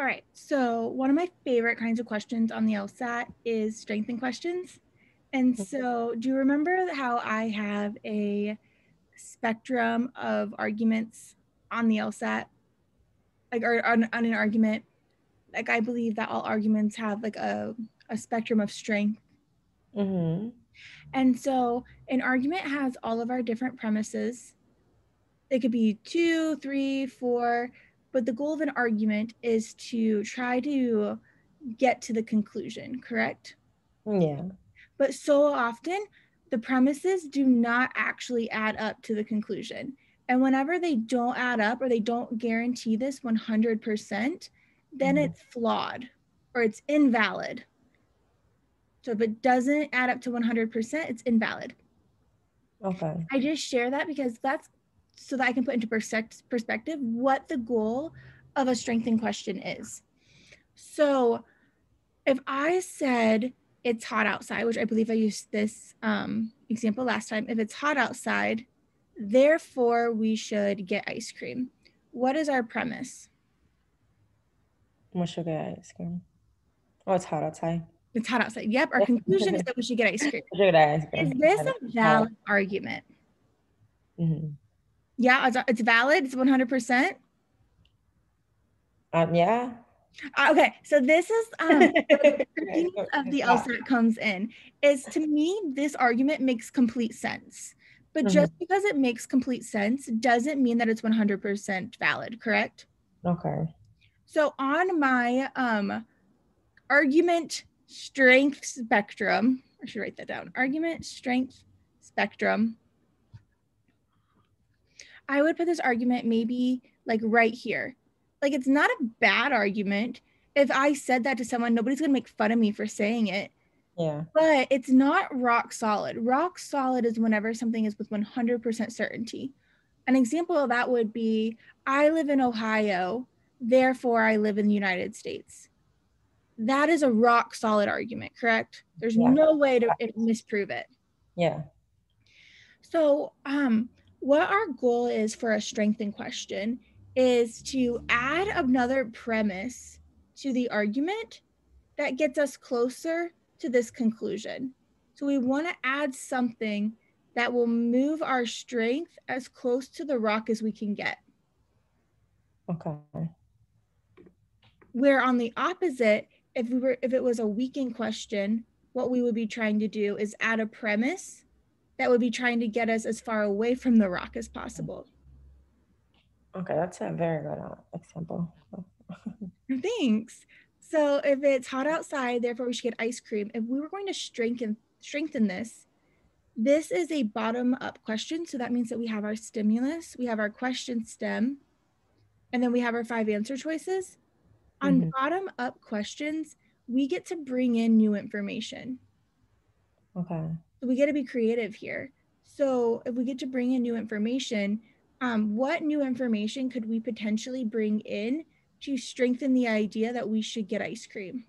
All right. So one of my favorite kinds of questions on the LSAT is strength questions. And so do you remember how I have a spectrum of arguments on the LSAT? Like or on, on an argument, like I believe that all arguments have like a, a spectrum of strength. Mm-hmm. And so an argument has all of our different premises. They could be two, three, four, but the goal of an argument is to try to get to the conclusion, correct? Yeah. But so often the premises do not actually add up to the conclusion. And whenever they don't add up or they don't guarantee this 100%, then Mhm. it's flawed or it's invalid. So if it doesn't add up to 100%, it's invalid. Okay. I just share that because that's so that I can put into perspective what the goal of a strengthen question is. So if I said it's hot outside, which I believe I used this um, example last time, if it's hot outside, therefore we should get ice cream. What is our premise? What sugar ice cream? Oh, it's hot outside. It's hot outside. Yep. Our conclusion is that we should get ice cream. Sugar ice cream. Is this a valid argument? Mm-hmm. Yeah, it's, it's valid. It's 100%. Um, yeah. Uh, okay, so this is um, the of the. LSAT comes in is to me this argument makes complete sense, but Mhm. just because it makes complete sense doesn't mean that it's 100% valid. Correct? Okay. So on my um, argument strength spectrum, I should write that down. Argument strength spectrum. I would put this argument maybe like right here. Like it's not a bad argument. If I said that to someone, nobody's gonna make fun of me for saying it. Yeah. But it's not rock solid. Rock solid is whenever something is with 100% certainty. An example of that would be I live in Ohio, therefore I live in the United States. That is a rock solid argument, correct? There's Yeah. no way to misprove it. Yeah. So, um, what our goal is for a strengthen question is to add another premise to the argument that gets us closer to this conclusion. So, we want to add something that will move our strength as close to the rock as we can get. Okay. Where on the opposite, if we were if it was a weakened question, what we would be trying to do is add a premise that would be trying to get us as far away from the rock as possible. Okay. That's a very good uh, example. Thanks. So if it's hot outside, therefore we should get ice cream. If we were going to strengthen strengthen this, this is a bottom up question. So that means that we have our stimulus, we have our question stem, and then we have our five answer choices. On Mhm. bottom up questions, we get to bring in new information. Okay. So we get to be creative here. So if we get to bring in new information, um, what new information could we potentially bring in to strengthen the idea that we should get ice cream?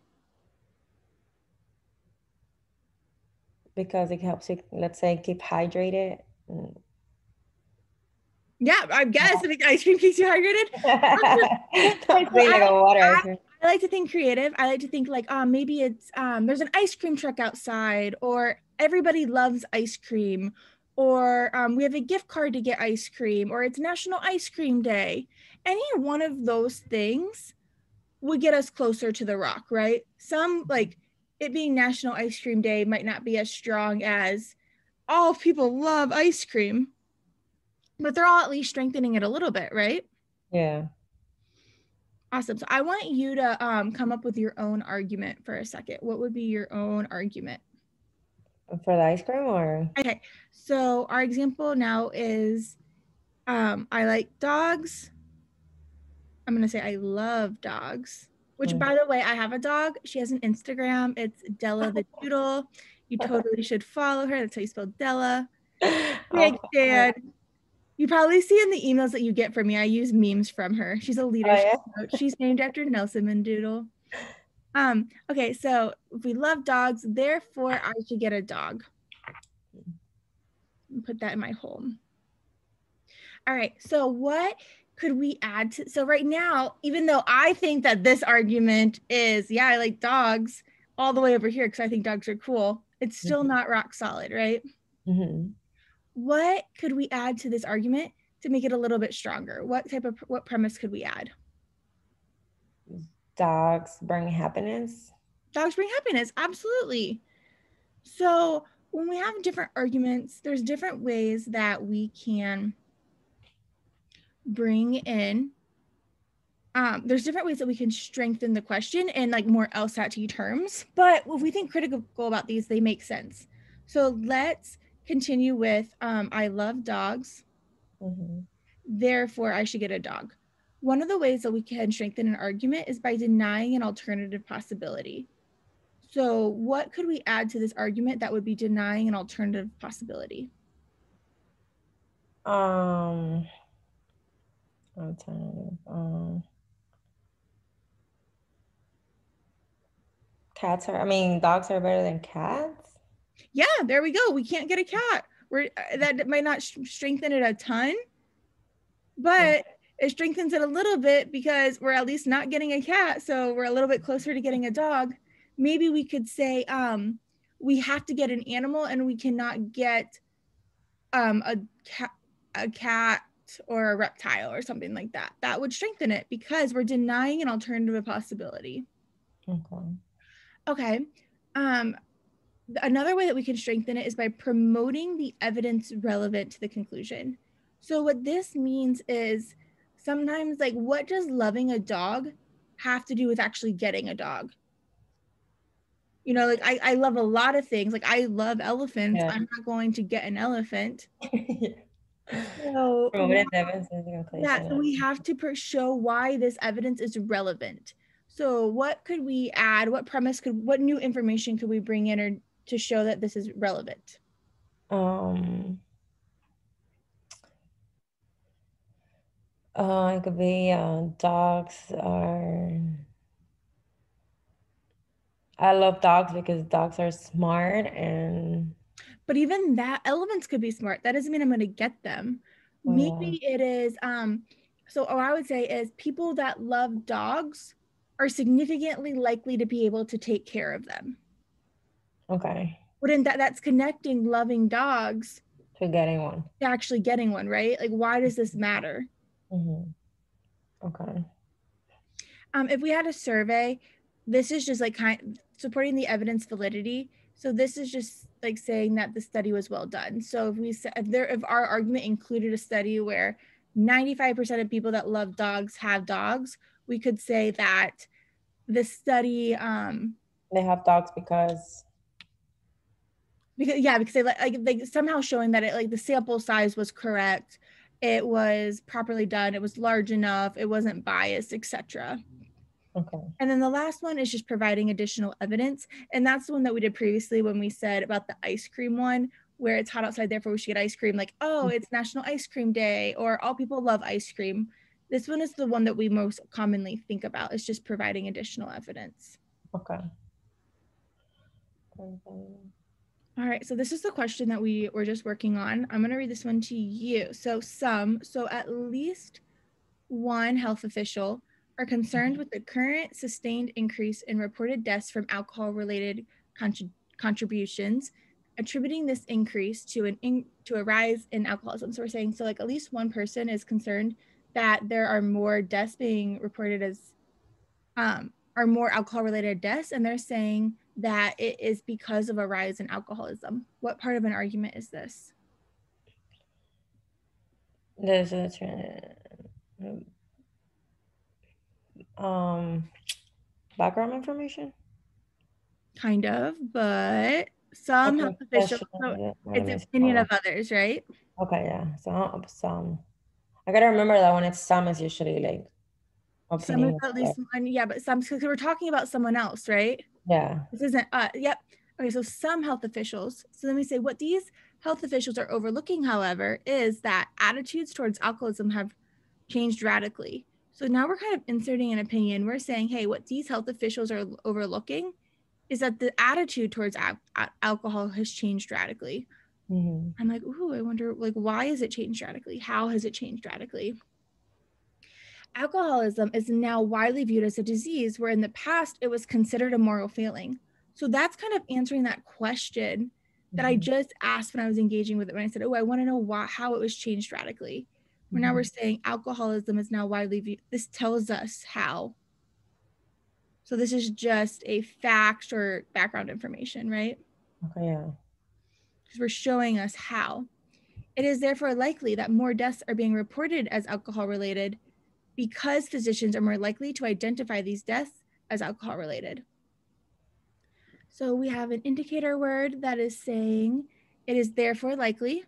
Because it helps you, let's say, keep hydrated. Yeah, I guess if ice cream keeps you hydrated. Like water. I like to think creative. I like to think like, um, maybe it's um, there's an ice cream truck outside, or everybody loves ice cream, or um, we have a gift card to get ice cream, or it's National Ice Cream Day. Any one of those things would get us closer to the rock, right? Some like it being National Ice Cream Day might not be as strong as all people love ice cream, but they're all at least strengthening it a little bit, right? Yeah. Awesome. So I want you to um, come up with your own argument for a second. What would be your own argument? For the ice cream or? Okay. So our example now is um, I like dogs. I'm going to say I love dogs, which Mm. by the way, I have a dog. She has an Instagram. It's Della the Doodle. You totally should follow her. That's how you spell Della. Big Oh, fan. You probably see in the emails that you get from me, I use memes from her. She's a leadership yeah? coach. She's named after Nelson Mandoodle. Um, okay, so we love dogs, therefore I should get a dog. Put that in my home. All right, so what could we add to so right now even though i think that this argument is yeah i like dogs all the way over here because i think dogs are cool it's still Mhm. not rock solid right hmm what could we add to this argument to make it a little bit stronger what type of what premise could we add Dogs bring happiness. dogs bring happiness absolutely so when we have different arguments there's different ways that we can bring in um, there's different ways that we can strengthen the question in like more LSAT terms, but if we think critical about these, they make sense. So let's continue with um, I love dogs, hmm therefore I should get a dog. One of the ways that we can strengthen an argument is by denying an alternative possibility. So, what could we add to this argument that would be denying an alternative possibility? Um, alternative. Um, cats are. I mean, dogs are better than cats. Yeah, there we go. We can't get a cat. We're uh, that might not sh- strengthen it a ton, but it strengthens it a little bit because we're at least not getting a cat, so we're a little bit closer to getting a dog. Maybe we could say um, we have to get an animal and we cannot get um, a cat, a cat or a reptile or something like that. That would strengthen it because we're denying an alternative possibility. Okay. Okay. Um, another way that we can strengthen it is by promoting the evidence relevant to the conclusion. So, what this means is sometimes, like, what does loving a dog have to do with actually getting a dog? You know, like, I, I love a lot of things. Like, I love elephants. Yeah. I'm not going to get an elephant. Yeah. So, Promoted evidence is in place. yeah, so we have to per- show why this evidence is relevant. So, what could we add? What premise could, what new information could we bring in or to show that this is relevant? Um. Uh, it could be uh, dogs are. I love dogs because dogs are smart and But even that, elephants could be smart. That doesn't mean I'm going to get them. Oh, yeah. Maybe it is. Um, so, what I would say is people that love dogs are significantly likely to be able to take care of them. okay Wouldn't that that's connecting loving dogs to getting one. to actually getting one, right? Like, why does this matter? Hmm Okay. um, if we had a survey, this is just like kind supporting the evidence validity. So this is just like saying that the study was well done. So if we said if there if our argument included a study where 95% of people that love dogs have dogs, we could say that the study um They have dogs because because yeah because they like like they somehow showing that it like the sample size was correct it was properly done it was large enough it wasn't biased etc okay. And then the last one is just providing additional evidence. And that's the one that we did previously when we said about the ice cream one, where it's hot outside, therefore we should get ice cream. Like, oh, Mhm. it's National Ice Cream Day, or all people love ice cream. This one is the one that we most commonly think about. It's just providing additional evidence. Okay. All right, so this is the question that we were just working on. I'm going to read this one to you. So, some, so at least one health official are concerned with the current sustained increase in reported deaths from alcohol related contributions, attributing this increase to an in, to a rise in alcoholism. So, we're saying so like at least one person is concerned that there are more deaths being reported as um, are more alcohol related deaths, and they're saying that it is because of a rise in alcoholism. What part of an argument is this? There's a um background information. Kind of, but some Okay, health officials, so it's am I the opinion of others, right? Okay, yeah. So some. I gotta remember that when it's some, it's usually like. Some is of at least one, yeah, but some because we're talking about someone else, right? Yeah. This isn't uh yep. Okay, so some health officials. So let me say what these health officials are overlooking, however, is that attitudes towards alcoholism have changed radically. So now we're kind of inserting an opinion. We're saying, hey, what these health officials are overlooking is that the attitude towards al- alcohol has changed radically. hmm I'm like, ooh, I wonder, like, why has it changed radically? How has it changed radically? Alcoholism is now widely viewed as a disease where in the past it was considered a moral failing. So that's kind of answering that question that I Mhm. just asked when I was engaging with it when I said, "Oh, I want to know why how it was changed radically." Where now we're saying alcoholism is now widely viewed. This tells us how. So this is just a fact or background information, right? Okay, yeah. Because we're showing us how. It is therefore likely that more deaths are being reported as alcohol related because physicians are more likely to identify these deaths as alcohol related. So we have an indicator word that is saying it is therefore likely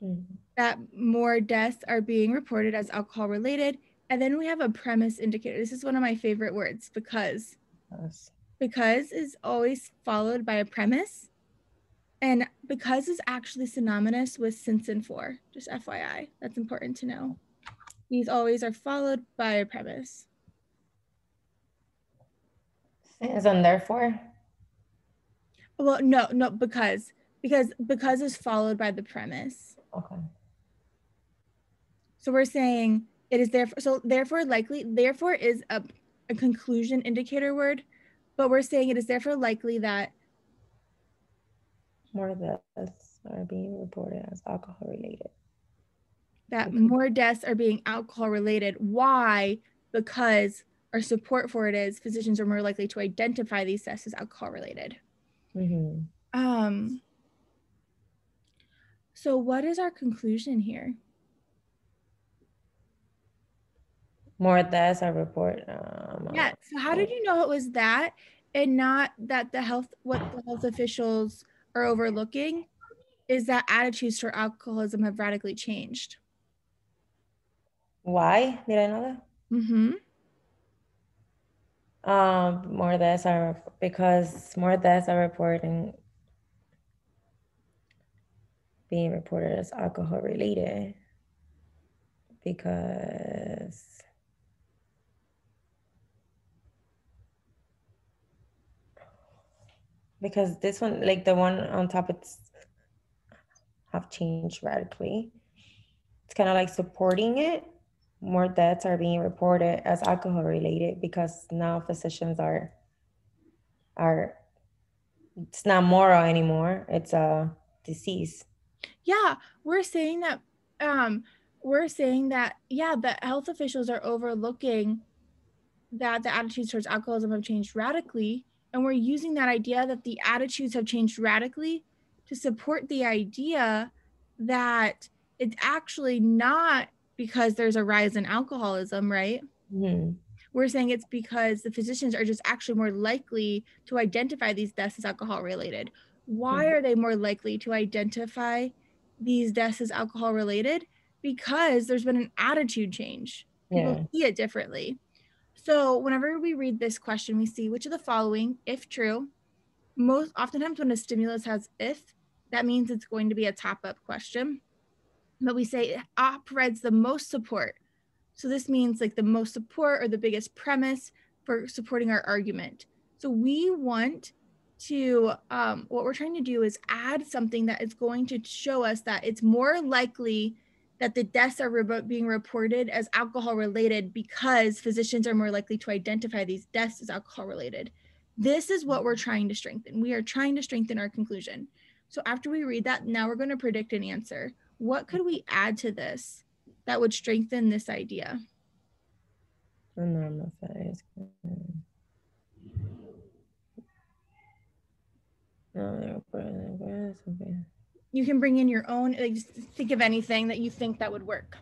Mhm. that more deaths are being reported as alcohol related. And then we have a premise indicator. This is one of my favorite words because Yes. because is always followed by a premise. And because is actually synonymous with since and for, just FYI. That's important to know. These always are followed by a premise. Is on therefore? Well, no, no, because because because is followed by the premise. Okay. So we're saying it is therefore so therefore likely therefore is a, a conclusion indicator word, but we're saying it is therefore likely that More deaths are being reported as alcohol related. That Okay. more deaths are being alcohol related. Why? Because our support for it is physicians are more likely to identify these deaths as alcohol related. Mhm. Um so what is our conclusion here? More deaths are reported. Um, Yeah. So how did you know it was that and not that the health what the health officials are overlooking is that attitudes toward alcoholism have radically changed. Why did I know that? Mm-hmm. Um, more deaths are because more deaths are reporting being reported as alcohol related because because this one like the one on top it's have changed radically it's kind of like supporting it more deaths are being reported as alcohol related because now physicians are are it's not moral anymore. It's a disease. Yeah, we're saying that um we're saying that yeah, the health officials are overlooking that the attitudes towards alcoholism have changed radically and we're using that idea that the attitudes have changed radically to support the idea that it's actually not because there's a rise in alcoholism, right? Mhm. We're saying it's because the physicians are just actually more likely to identify these deaths as alcohol related. Why Mhm. are they more likely to identify these deaths as alcohol related? Because there's been an attitude change. People yeah see it differently. So whenever we read this question, we see which of the following, if true, most oftentimes when a stimulus has if, that means it's going to be a top-up question. But we say provides the most support. So this means like the most support or the biggest premise for supporting our argument. So we want to um, what we're trying to do is add something that is going to show us that it's more likely that the deaths are re- being reported as alcohol related because physicians are more likely to identify these deaths as alcohol related. This is what we're trying to strengthen. We are trying to strengthen our conclusion. So after we read that, now we're going to predict an answer. What could we add to this that would strengthen this idea? the normal phase no, You can bring in your own, like just think of anything that you think that would work.